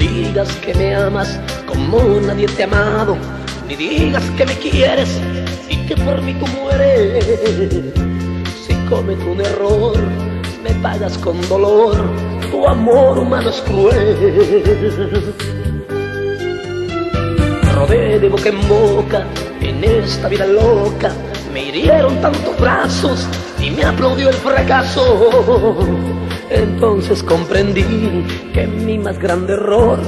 digas que me amas como nadie te ha amado, ni digas que me quieres y que por mí tú mueres. Si cometo un error, me pagas con dolor, tu amor humano es cruel. Rodé de boca en boca en esta vida loca, me hirieron tantos brazos y me aplaudió el fracaso. Entonces comprendí que mi más grande error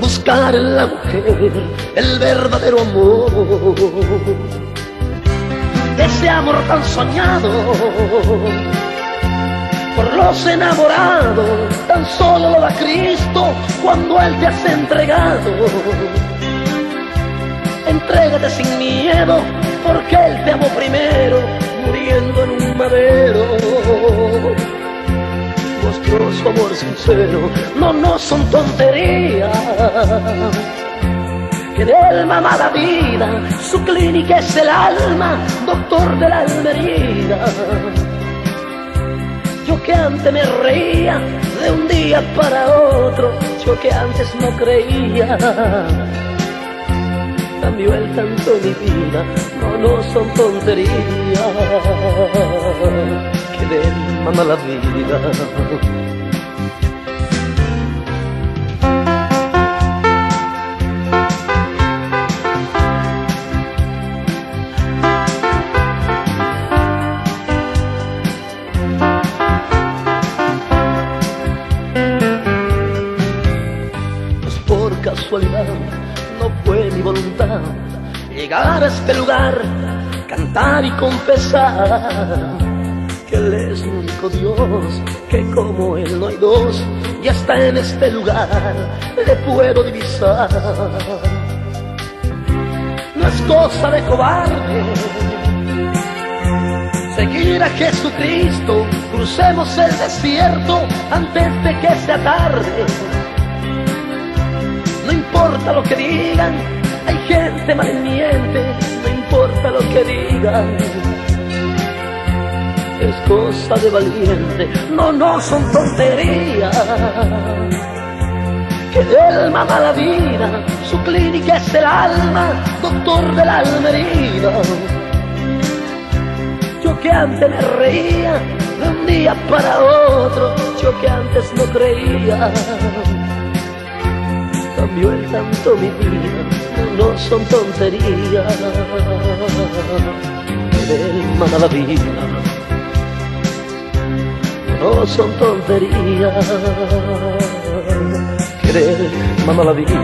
buscar en la mujer el verdadero amor. Ese amor tan soñado por los enamorados, tan solo lo da Cristo cuando Él te has entregado. Entrégate sin miedo, porque Él te amó primero, muriendo en un madero. Mostró su amor sincero, no, no son tonterías. Que de él mama la vida, su clínica es el alma, doctor de la alma herida. Yo que antes me reía de un día para otro, yo que antes no creía cambió el canto mi vida, no, no son tonterías que den mama la vida. Pues casualidad fue mi voluntad llegar a este lugar, cantar y confesar que Él es el único Dios, que como Él no hay dos, y hasta en este lugar le puedo divisar. No es cosa de cobarde seguir a Jesucristo, crucemos el desierto antes de que sea tarde. No importa lo que digan, hay gente malmiente, no importa lo que digan. Es cosa de valiente, no, no son tonterías. Que del mama la vida, su clínica es el alma, doctor del alma herida. Yo que antes me reía de un día para otro, yo que antes no creía cambió el tanto mi vida, no son tonterías. Manda la vida, no son tonterías. Querer manda la vida.